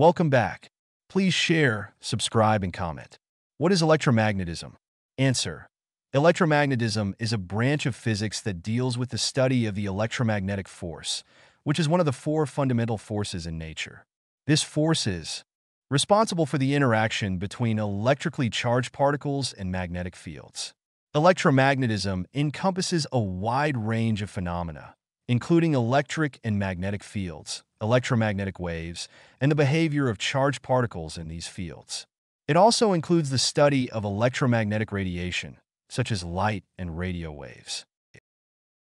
Welcome back. Please share, subscribe, and comment. What is electromagnetism? Answer. Electromagnetism is a branch of physics that deals with the study of the electromagnetic force, which is one of the four fundamental forces in nature. This force is responsible for the interaction between electrically charged particles and magnetic fields. Electromagnetism encompasses a wide range of phenomena, including electric and magnetic fields, electromagnetic waves, and the behavior of charged particles in these fields. It also includes the study of electromagnetic radiation, such as light and radio waves.